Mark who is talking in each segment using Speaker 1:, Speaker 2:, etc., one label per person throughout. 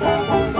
Speaker 1: Thank you.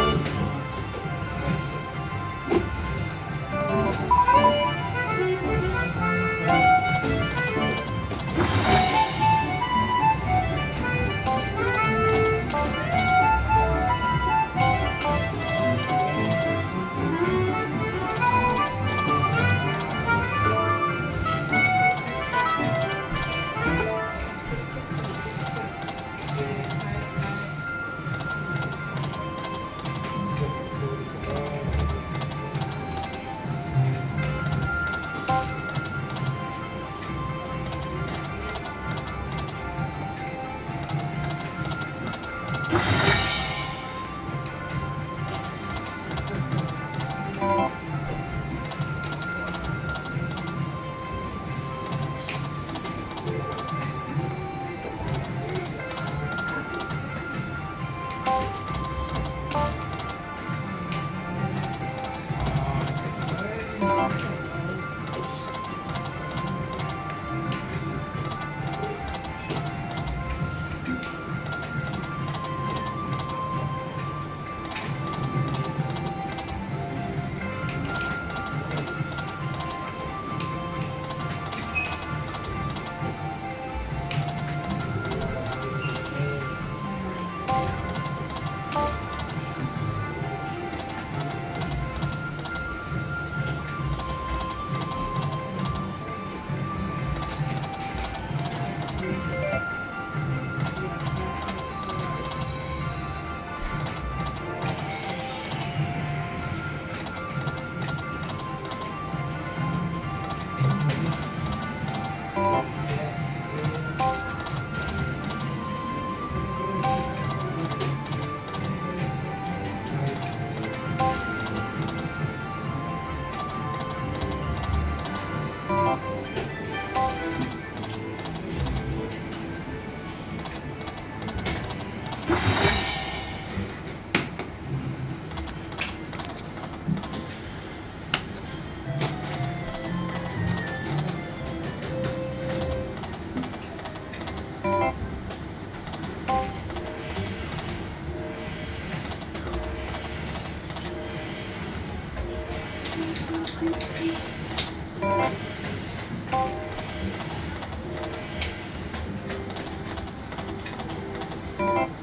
Speaker 2: Thank you.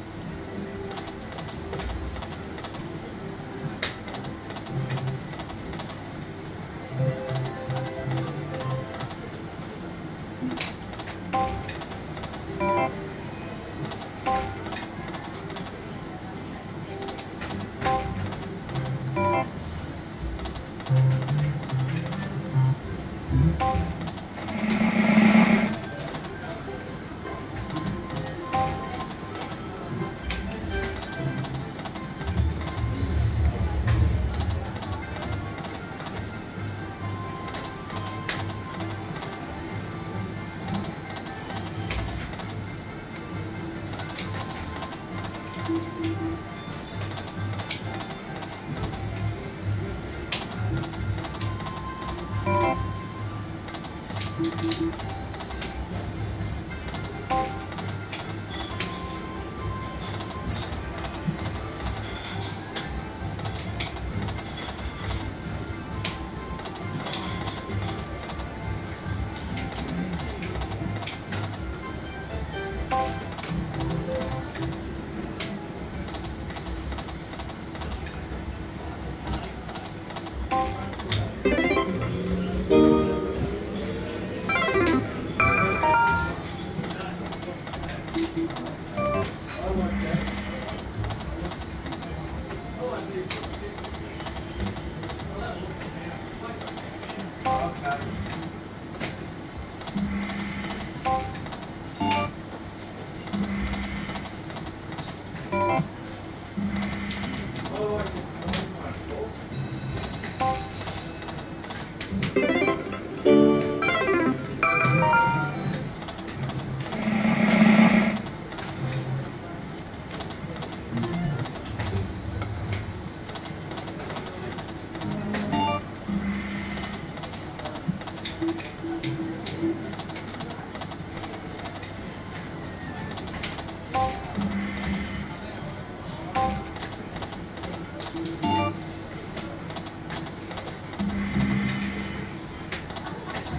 Speaker 2: Thank you.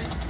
Speaker 3: Amen.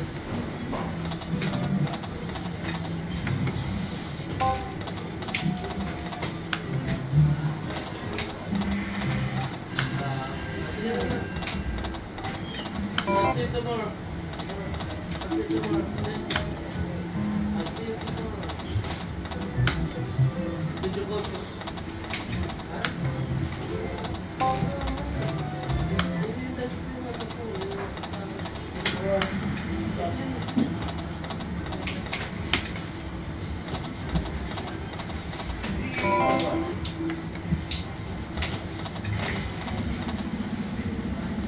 Speaker 4: e të